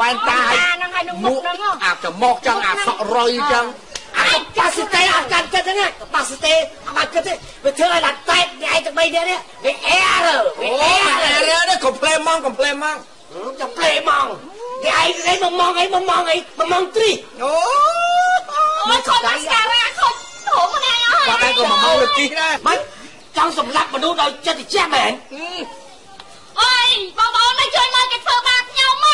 វ៉ែនតាហ្នឹងហើយនឹងមុខហ្នឹងអាច្រមុះចឹងអាសក់រុយចឹងអាកាសិតេអាកាន់ចិត្តហ្នឹងកាសិតេអាបាច់ចិត្តទេវាធ្វើឲ្យដាក់តែកនេះឯងទាំង3នាក់នេះវាអែរវាអូអែអាររើនេះកុំភ្លេមមកកុំភ្លេមមកចាំផ្លេម៉ងគេឯងគេមកម៉ងអីមកម៉ងអីមកម៉ងទ្រីអូអូយខុសមកស្ការហើយខុសធំម្នាក់អើយបាត់ឯងក៏មកមកលជីដែរមិនចង់សម្លាប់មនុស្សដោយចិត្តជាមែនអូយបងប្អូនមកជួយមើលគេធ្វើបាបខ្ញុំមក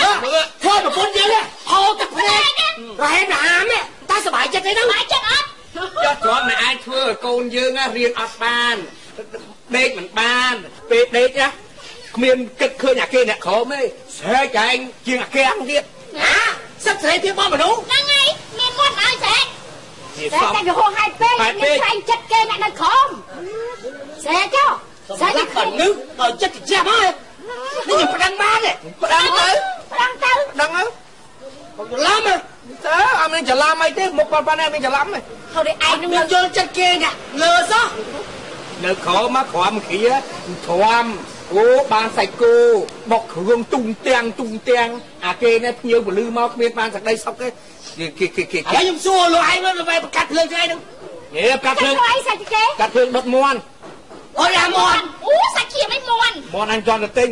ធ្វើប្រពន្ធយើងហោទឹកភ្នែករហែមហាមតែសុបាយចិត្តទេហ្នឹងបាយចិត្តអត់ចោះគ្រាន់តែអាចធ្វើឲ្យកូនយើងណារៀនអត់បានដេកមិនបានពេលដេកណាគ្មានគិតឃើញអាគេអ្នកក្រមទេស្រែកឯងជាងអាគេអង្គទៀតណាសិទ្ធិសេរីភាពរបស់មនុស្សហ្នឹងហើយមានមាត់ឲ្យស្រែកនិយាយតែសំតែរហូតហើយពេកហើយពេមានកខ្លែងចិត្តគេអ្នកនៅក្រមស្រែចុះសម្លាប់មនុស្សដោយចិត្តជាមកនេះខ្ញុំប្តឹងបានទេប្តឹងទៅប្រងទៅ ប្តឹងទៅខ្ញុំច្រឡំហ៎តើអត់មានច្រឡំអីទេមុខប៉ុណ្ណេះមានច្រឡំទេហូរឯងនឹងខ្ញុំយល់ចិត្តគេអ្នកលើសោះនៅក្រោមមកក្រោមគ្រាធំអូបានសាច់គោបុកគ្រឿងទុំទាំងទុំទាំងអាគេនេះភ្ញៀវពលឺមកគ្មានបានសក្តីសុខទេគេគេគេឥឡូវខ្ញុំសួរលោកឯងមើលទៅប្រកាសភ្លើងថ្ងៃហ្នឹងហេកាត់ភ្លើងធ្វើអីសាច់គេកាត់ភ្លើងដុតមន់អូយ៉ាមនអូសាច់ឈាមឯងមួនមន់អញចង់ទៅទិញ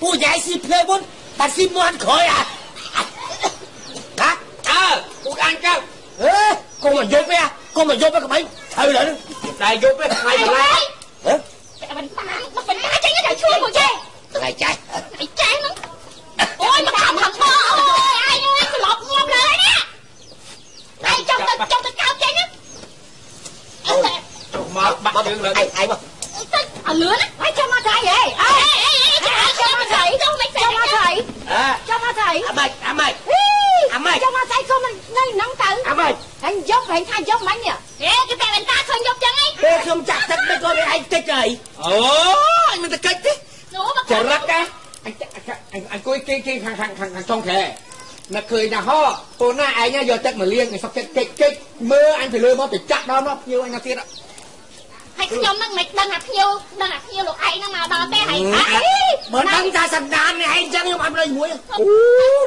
យាយពូយាយស៊ីភ្លើងមុនបាត់ស៊ីមនក្រោយអាហ៎អើពូអញទៅអេកុំមកយប់ទេកុំមកយប់ទេក្មេងត្រូវលើហ្នឹងតែយប់ទេថ្ងៃអីម្ល៉េះហ៎តែមិនតាមមកមិនតាចេញទៅជួយមកចេះថ្ងៃចាស់អីចេះហ្នឹងអូយមកខំខំមកអូយឯងអើយក្លប់ងាប់លើនេះឯងចង់ទៅចង់ទៅកោតចេញណាអត់តែចុះមកបាក់ជើងលើឯងឯងមកទៅឲ្យលឿនណាហើយចាំមកថៃហេអេអេអេចាំ ចាំមកស្អីទៅមិនស្អីចាំមកថៃអើចាំមកថៃអាម៉េចអាម៉េចអាម៉េចចាំមកថៃក៏មិននៅហ្នឹងទៅអាម៉េចហើយយកហើយថាយកមិញហេគេតែមិនតាឃើញយកចឹងឯងពេលខ្ញុំចាក់ទឹកមិនក៏វាឯងតិចហើយអូអញមិនទៅកិច្ចទេនោះមកចរិតណាអញអញអង្គុយគេគេខាងខាងខាងខាងចុងខែនឹកឃើញណាហោពូណាឯងយកទឹកមកលាងឲ្យសុខចិត្តកិច្ចកិច្ចមើលអញទៅលើមកទៅចាក់ដល់មកភ្ញៀវអញទៅទៀត ហើយខ្ញុំហ្នឹងមិនដឹងអាភ្ញៀវដឹងអាភ្ញៀវលោកឯងហ្នឹងមកដល់ទេហើយបើដឹងថាសណ្ដាននេះឯងចឹងខ្ញុំអត់ប្រយមួយអូ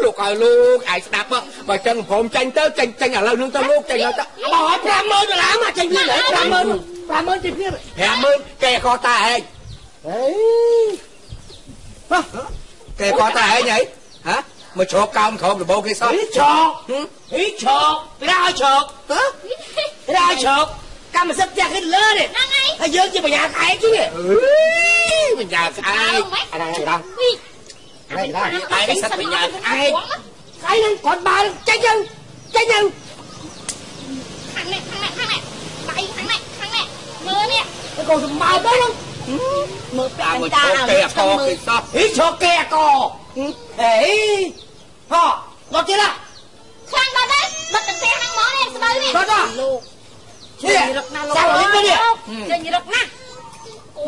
លោកឲ្យលោកឯងស្ដាប់បើចឹងព្រមចាញ់ទៅចាញ់ចាញ់ឥឡូវនឹងទៅលោកចាញ់ទៅបើឲ្យ50000ដុល្លារមកចេញវិញ50000 50000ទីទៀត50000កែកោតាឯងហេកែកោតាឯងហីហ៎មកជ្រកកោមក្រោមដបោគេសោះហីឆោកហីឆោកពីណាឲ្យឆោកហ៎ពីណាឲ្យឆោក កម្មសិទ្ធិផ្ទះគេលើនេះហ្នឹងហើយហើយយើងជាបញ្ញាខែជាងអើយបញ្ញាស្អែកអាហ្នឹងហ្នឹងនេះហ្នឹងហ្នឹងឯងសិតបញ្ញាស្អែកឯងហ្នឹងគាត់បានចេញទៅចេញទៅខាងនេះខាងនេះខាងនេះដៃខាងនេះខាងនេះមើលនេះកូនសម្បើទៅហ្នឹងមើលពាតាក់មកតាជ្រកគេអកគេសោះហីឆោកគេអកហេហោដល់ទៀតឡាខ្លាំងដល់ដែរបិទទៅផ្ទះហ្នឹងមកនេះស្បូវនេះដល់ដល់លោក នេះរឹកណាស់លោកចាំលិចទៅនេះចេញរឹកណាស់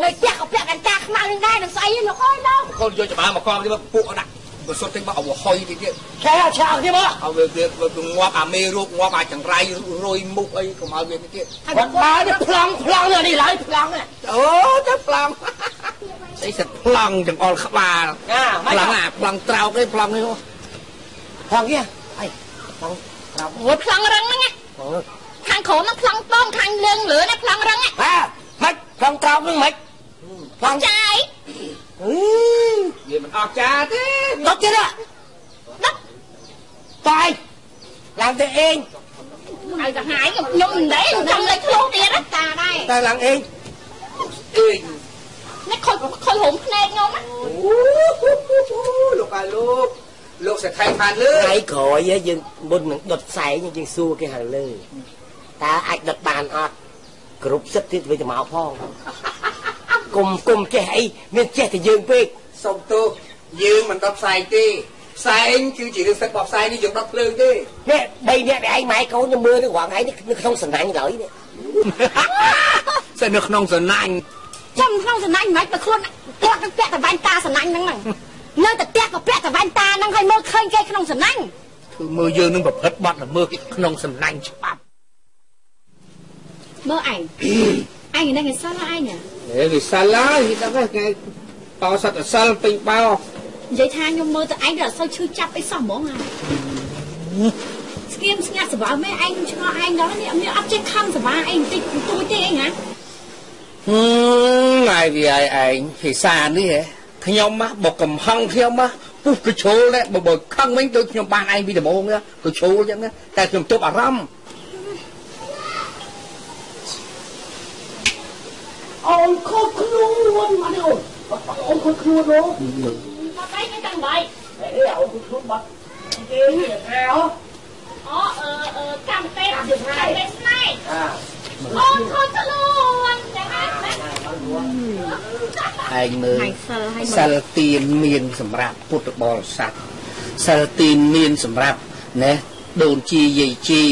នៅផ្ទះក៏ពាក់កន្តាខ្មៅនឹងដែរនឹងស្អីលោកអើយលោកកូនយកច្បាស់មកកងទៀតពួកដាក់បើសុទ្ធតែមកអវហុយទៀតទៀតខែឆាក់ទៀតមកឲ្យវាវាងាប់អាមេរូបងាប់អាចង្រៃរុយមុខអីកុំឲ្យវាទៀតគាត់បានប្លង់ប្លង់នេះឡើយប្លង់នេះអូទៅប្លង់ស្អីសិតប្លង់ចង្អុលក្បាលណាមិនប្លង់អាប្លង់ត្រោកទេប្លង់នេះប្លង់នេះអីប្លង់ប្លង់មួយប្លង់រឹងហ្នឹងណា ខាងក្រោមហ្នឹងប្លង់តងខាងលើងលឿនណាប្លង់រឹងណាហ่าមិនប្លង់ត្រោកនឹងមិនប្លង់ចាយអឺវាមិនអស្ចារ្យទេដល់ទៀតឡាតើឡើងទៅអេងឲ្យទៅហាយខ្ញុំមិនដែរខ្ញុំលេចធ្លោទៀតណាតាដែរតែឡើងអេងអេងនេះខុសខុសរោមភ្នែកខ្ញុំណាលោកអាលោកលោកសថៃផានលើថ្ងៃក្រោយយើងមុននឹងដុតផ្សែងយើងសួរគេខាងលើ តើអាចដុតបានអត់គ្រប់សិទ្ធទៀតវិញទៅមកផងគុំគុំចេះអីមានចេះតែយើងពេកសុំទោសយើងមិនដុតផ្សែងទេផ្សែងគឺជារឿងសិទ្ធិរបស់ផ្សែងនេះយើងដុតភ្លើងទេនេះបីអ្នកឯងម៉ែកូនខ្ញុំមើលនឹងរងឯងនេះនៅក្នុងសំណាញ់ឡើយនេះសិននៅក្នុងសណាញ់ចាំក្នុងសំណាញ់មិនខ្មិចបើខ្លួនគាត់នឹងពាក់តែវ៉ែនតាសំណាញ់ហ្នឹងហ្នឹងនៅតែផ្ទះក៏ពាក់តែវ៉ែនតាហ្នឹងហើយមើលឃើញគេក្នុងសំណាញ់ធ្វើមើលយើងនឹងប្រព្រឹត្តបទល្មើសក្នុងសំណាញ់ច្បាប់ មើលឯងឯងនឹងឯងសល់ឯងហេវាសាឡាយដល់ហ្នឹងគេបោសត្វអសិលពេញបោនិយាយថាខ្ញុំមើលទៅឯងដល់អត់សូវឈឺចាប់អីសោះហ្មងហ่าស្គៀមស្ងាត់សបាមែនឯងឆ្ងល់ឯងដល់នេះមានអត់ចេះខំសបាអីបន្តិចបន្តួចទេអីណាហឹមហើយវាឲ្យឯងភាសានេះហ៎ខ្ញុំមកបកកំហឹងខ្ញុំមកពុះកជ្រុលដែរបើបើខឹងវិញដូចខ្ញុំបានឯងពីដំបូងហ្នឹងកជ្រុលចឹងណាតែខ្ញុំទប់អារម្មណ៍ អូនខូចខ្លួនមកនេះអូនអូនខូចខ្លួនអូនមកបែកទៅទាំងបីអេអូនខូចខ្លួនបាត់គេនេះថាអូអូអឺអឺកម្មពេទ្យកម្មពេទ្យស្នេហ៍អាអូនខូចខ្លួនចឹងណាឯងមើលហើយសិលហើយសិលទានមានសម្រាប់ពុទ្ធបរិស័ទសិលទានមានសម្រាប់ណាដូនជាយាយជី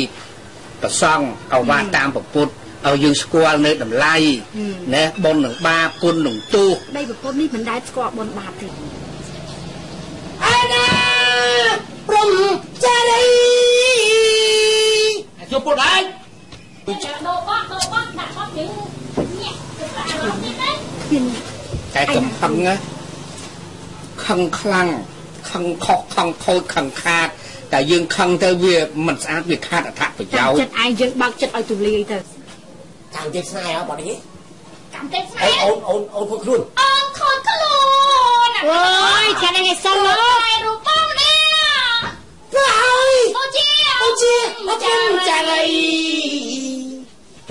ប្រសង់អវាទតាមពុទ្ធ ឲ្យយើងស្គាល់នៅតម្លៃណាបុណ្យនឹងបាបគុណនឹងទោសដីប្រពន្ធនេះមិនដែលស្គាល់បុណ្យបាបទេអេណាព្រំចារីជួបពុទ្ធឯងដូបោះដូបោះដាក់បោះយើងញាក់ទៅអារម្មណ៍នេះទេគ្មានតែកំខឹងណាខឹងខ្លាំងខឹងខុសខឹងខូចខឹងខាតតែយើងខឹងទៅវាមិនស្អាតវាខាតអត្ថប្រយោតាមជន៍ចិត្តឯងយើងបើកចិត្តឲ្យទូលាយទៅ ចាំទេស្នេហ៍អត់បាត់នេះកម្មពេទ្យស្នេអេហ៍អូនអូនអូនខូចខ្លួនអូនខូចខ្លួនអើយចានឹងឯសិលលើហើយរូបបងនេះទៅហើយអូជាអូជាអត់ព្រំចារី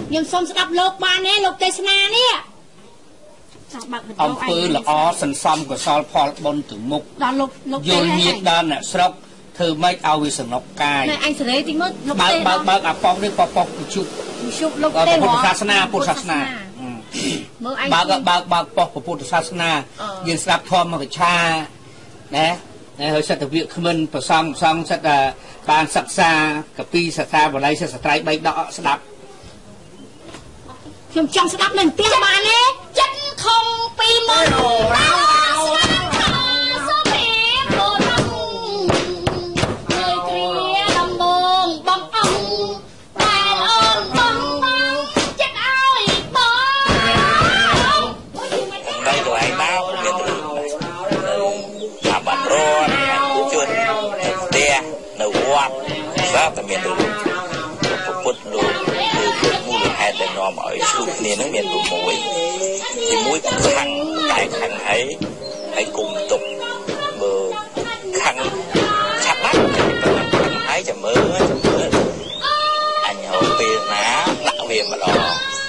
ខ្ញុំសូមស្ដាប់លោកបានទេលោកទេសនានេះចាំបើកបន្ទអំពើល្អសន្សំកុសលផលបុណ្យទៅមុខដល់លោកលោកយល់ញាតដល់អ្នកស្រុក ធ្វើម៉េចឲ្យវាសំណុកកាយនៅអញសេរីតិចមើលលោកបើកទេបើកបើកអាប៉ោះនេះប៉ោះប៉ោះជុកជប់លោកពុទេទ្ធសាសនាពុទ្ធសាសនាមើលអញបើកបើកបើកប៉ោះពុទ្ធសាសនាអឺយើងស្ដាប់ធម៌មកកឆាណាណាហើយសិតតវិគ្មិនប្រសំប្រសំសិតតែបានសិក្សាកពីសាស្ត្រាបល័យសិស្សស្ត្រីបីដកស្ដាប់ខ្ញុំចង់ស្ដាប់នៅផ្ទះបានទេចិត្តខំពីមុនរោ ស្រាប់តែមានទូពុទ្ធលោកគឺមូលហេតុដែលនាំឲ្យឆ្លុះគ្នានឹងមានទូមួយទីមួយខាងកាយខាងហើយហើយគុំទុកមើលខាងឆាប់ណាស់ហើយចាំមើលចាំមើលអញហៅពេលណាដាក់វាម្ដង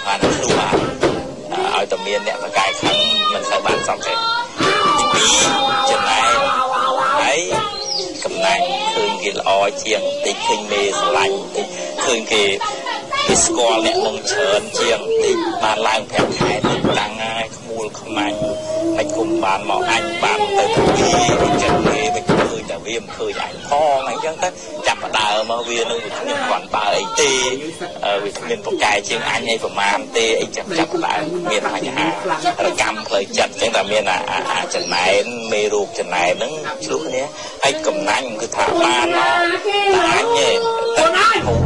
បានឆ្លុះបានឲ្យតែមានអ្នកបកាយខាងមិនសូវបានសំទេទីពីរចំណែកហើយកំណាញ់ឃើញ គេល្អជាងតិចឃើញមេស្រឡាញ់តិចឃើញគេគេស្គាល់អ្នកនឹងច្រើនជាងតិចបានឡើង5ខែតិចតាំងហើយខ្មួលខ្មាញ់មិនគុំបានមកអញបានទៅទៅវាចិត្តគេមិនឃើញតែ វាមិនឃើញអញផងអញ្ចឹងទៅចាប់ផ្ដើមមកវានឹងវាគ្មានគាត់បើអីទេអឺវាគ្មានប្រកែជាងអញអីប្រមាណទេអីចាប់ចាប់ផ្ដើមមានបញ្ហារកម្មផ្លូវចិត្តអញ្ចឹងតែមានអាអាអាចំណែនមេរោគចំណែនហ្នឹងឆ្លុះគ្នាហើយកំណាញ់គឺថាបានមកតែអញទេតែ